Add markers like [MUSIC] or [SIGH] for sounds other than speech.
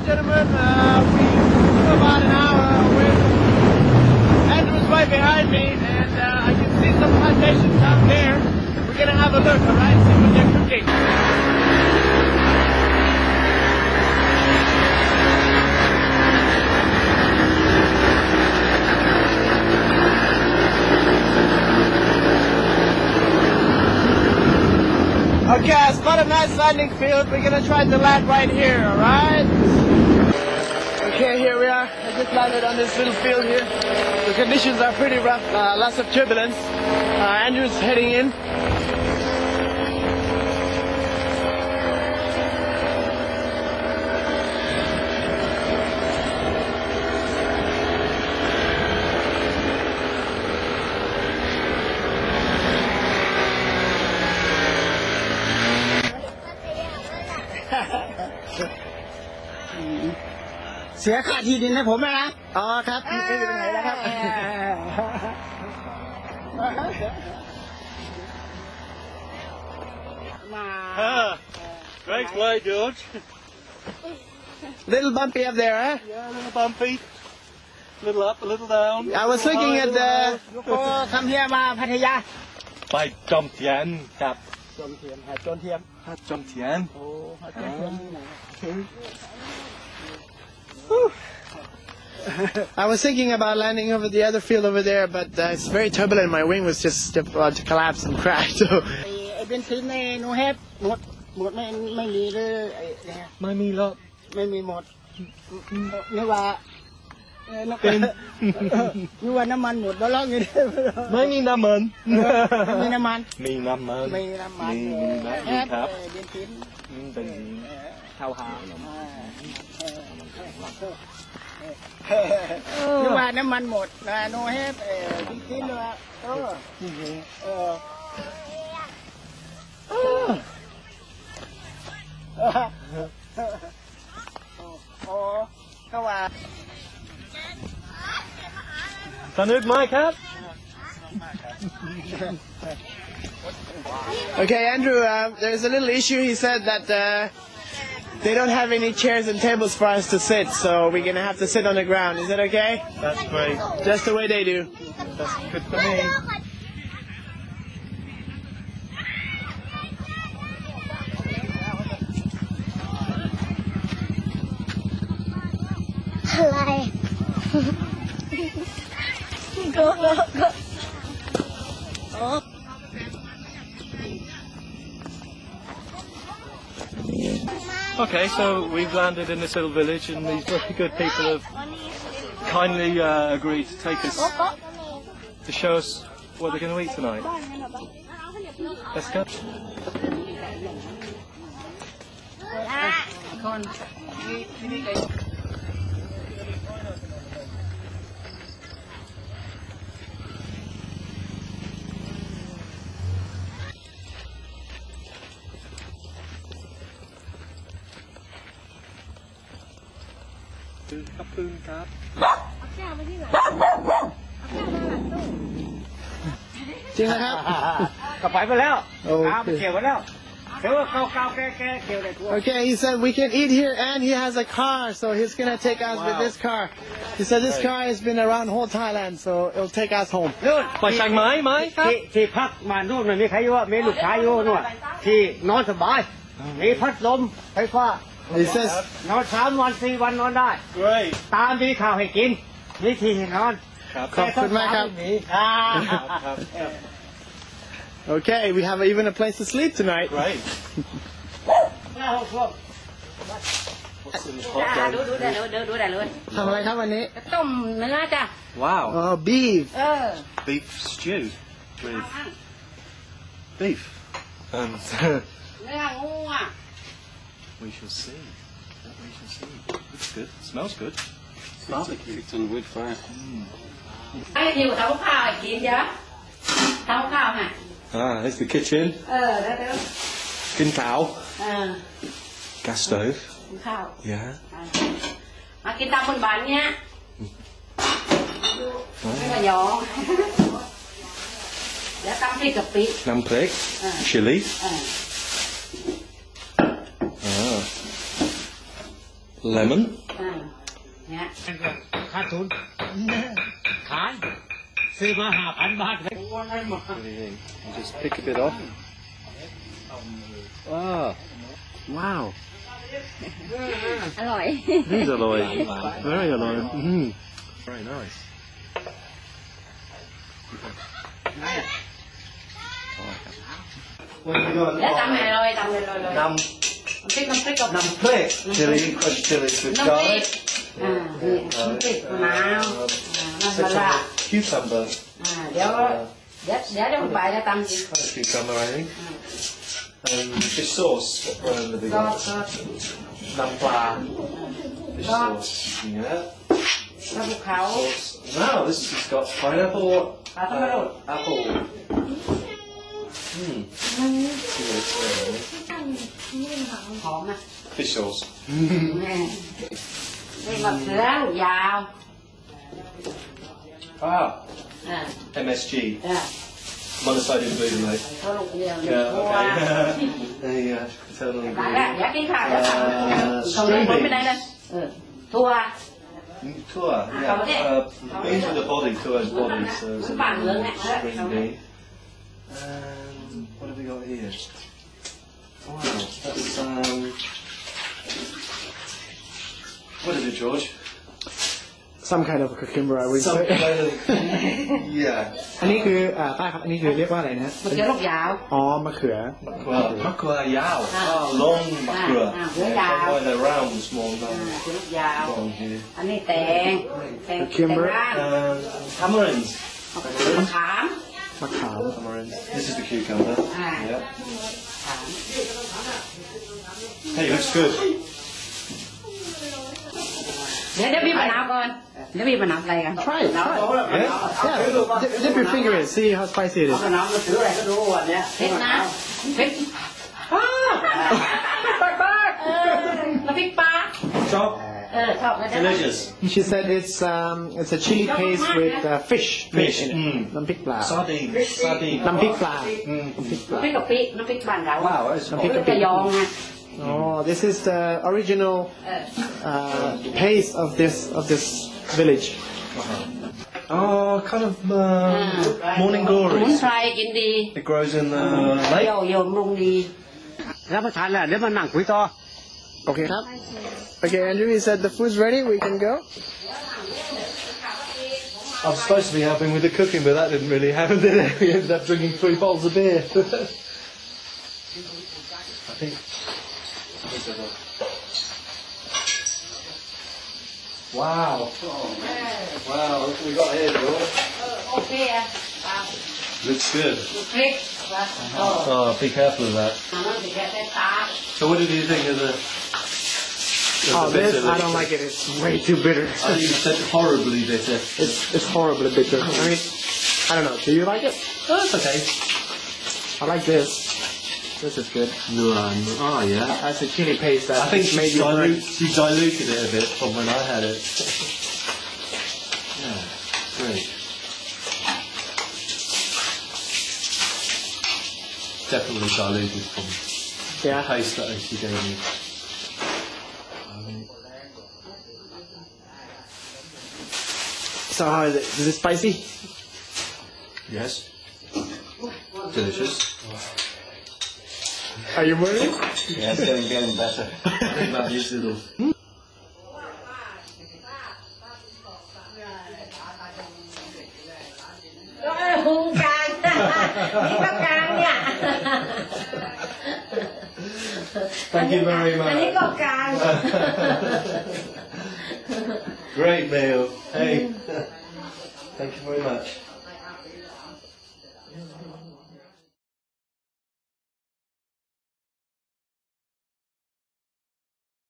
and gentlemen, uh, we were about an hour with Andrew's right behind me, and uh, I can see some plantations out there. We're going to have a look, alright, see what they're cooking. Okay, it's not a nice landing field. We're gonna try to land right here, alright? Are. I just landed on this little field here. The conditions are pretty rough, uh, lots of turbulence. Uh, Andrew's heading in. เสียค่าที่ดินให้ผมแล้วนะ อ๋อครับไม่มีปัญหาแล้วครับ มา Ah, great play, George. little bumpy up there, huh? Yeah, a little bumpy. A little up, a little down. I was looking at the โอ้คำเฮียมาพัทยา By Jom Tien, Cap. จนเทียมหาดจนเทียม Jom Tien. โอ้หาดจนเทียมนี่ไหน I was thinking about landing over the other field over there, but uh, it's very turbulent. My wing was just about to collapse and crack. So ไอ้เบนซินในนูเฮฟหมดหมดไม่ไม่มีเลยไอ้เนี่ย My me lot. ไม่มีหมดนึกว่าเอ่อนึกว่านึกว่าน้ำมันหมดแล้วร้องอยู่เนี่ย My me naman. มีน้ำมัน Me naman. มีน้ำมัน มี เออ น้ำมัน แอด ครับ เออเบนซิน Mm, benzin. เข้าหานึกว่าน้ำมันหมดนะโนเฮฟเออเบนซินเลยว่าเออเออเออโอ้ก็ว่า Sanud my cap. Okay, Andrew, uh, there's a little issue. He said that uh, they don't have any chairs and tables for us to sit, so we're gonna have to sit on the ground. Is that okay? That's great. Just the way they do. That's good for me. [LAUGHS] go, go, go. Oh. Okay, so we've landed in this little village, and these very good people have kindly uh, agreed to take us to show us what they're going to eat tonight. Let's go. ขอบคุณครับ จริงนะครับ กลับไปไปแล้ว โอเค น้ำมันเกี่ยวไปแล้วเดี๋ยวเกาเกาแก้แก้เกี่ยวเลยตัว Okay, he said we can eat here, and he has a car, so he's gonna take us with this car. He said this car has been around whole Thailand, so it'll take us home. นู่น ไปช่างไม้ไหมครับ ที่ที่พักมานู่นมันมีใครอยู่วะมีลูกชายอยู่นู่นที่นอนสบาย มีพัดลมไฟฟ้า He says นอนสามวันสี่วันนอนได้ Great. ตามมีข้าวให้กิน มีที่ให้นอน ครับ ขอบคุณมากครับ มีอ่า ครับ Okay, we have even a place to sleep tonight. Great. จ้าดูดูได้เลยดูดูได้เลย ทำอะไรครับวันนี้ ต้มเนื้อจ้ะ Wow. Oh, beef. เออ Beef stew with beef. And [LAUGHS] เนื้องูอ่ะ we shall see. We shall see. Looks good. Smells good. It's on wood fire. ไอ้ทิวทำข้าวให้กินจ้ะทำข้าวให้ Ah, there's the kitchen. เออแล้วเดี๋ยว Skin cow. เออ Gas stove. กินข้าว Yeah. มากินตามบนบ้านเนี้ยไม่มาหยองแล้วตำพริกกะปิ Nampeg. Ah. Chili. เออ lemon. Dạ. And just pick a bit off. Ah. Wow. Wow. Alloy. These alloy. Very alloy. Mm -hmm. Very nice. Rồi, rồi, rồi. Đã tầm này rồi, tầm này rồi, rồi. Nampi nampi kok. Nampi. Chili, crushed chili with garlic. Nampi. Nampi. Màu. Masala. Cucumber. À, để để để đồng bài ra tâm gì? Cucumber, I think. Um, fish sauce. What brand have we got? Nampla. Fish sauce. Yeah. Sauce. No, this has got pineapple. Apple. Apple. hmm See what it's saying. หอมอ่ะ fish sauce นี่นี่มะเขือลูกยาว ah อ่า MSG อ่า monosodium glutamate เขาลูกเดียวเดี๋ยว yeah ตัว okay [LAUGHS] there you go total ตายแล้ว ingredient เดี๋ยวกินข้าวเดี๋ยวทำ Uh, เขาไม่ string ไม่ได้ beans เลยเออตัว Tour, yeah. Uh, beans with the body, tour's body, so it's a Bạn lớn này, string đấy. bean. And what have we got here? Wow, that's um. What is it, George? some kind of cucumber I would Some say [LAUGHS] kind of. Yeah. อันนี้คืออ่าป้าครับอันนี้คือเรียกว่าอะไรนะฮะ มะเขือลูกยาว อ๋อมะเขือ Well, makua yao. Ah. Ah, long makua. Ah, ah, Yeah, yao. that's why they're round, small, อ่า long, มะเขือลูกยาว long here. อันนี้แตงแตงแตง Cucumber ร่าง And tamarins. มะขาม มะขาม Tamarins. This is the cucumber. Ah. Yeah. Hey, looks good. เดี๋ยวเดี๋ยวบีบมะนาวก่อนเดี๋ยวบีบมะนาวใส่กัน try it try it Yeah. yeah dip, dip your finger in see how spicy it is เผ็ดนะเผ็ดอ้าวปากปากเออน้ำพริกปลา Chop. เออชอบนะจ๊ะ Delicious. she said it's um it's a chili paste with uh, fish Fish, in it. mm. น้ำพริกปลา Sardine. Sardine. น้ำพริกปลา น้ำพริกกะปิน้ำพริกบ้านเรา Wow, that is น้ำพริก น้ำพริกกระยองไง oh this is the original เออ uh, paste of this of this village Oh, kind of uh, morning สมุน glories. ไพรกินดี It grows in the เยี่ lake. ยวเยี่ยวบำรุงดี รับประทานแล้วเดี๋ยวมานั่งคุยต่อ okay ครับ okay Andrew he said the food's ready we can go I'm supposed to be helping with the cooking, but that didn't really happen, did it? We [LAUGHS] ended up drinking three bottles of beer. [LAUGHS] I think. Wow. Wow, look what we got here, George. โอเคอ่ะปลา Looks good. พริกปลาโอ้ Oh, be careful of that. น้ำพริกแค่ตา So what did you think of the... oh this I don't like it. It's way too bitter. I think you said horribly bitter. it's it's horribly bitter. Oh. I mean I don't know. Do you like it? Oh, that's okay. I like this. This is good. No, oh yeah. that's a chili paste that I think she, made you dilute, she diluted it a bit from when I had it. [LAUGHS] Yeah, great. Definitely diluted from the yeah. paste that she gave me. So how is it? Is it spicy? Yes. Delicious. Are you burning? Yeah, it's getting, getting better. I'm not used to those. Hmm? Thank you very much. [LAUGHS] Great meal. Hey, [LAUGHS] thank you very much.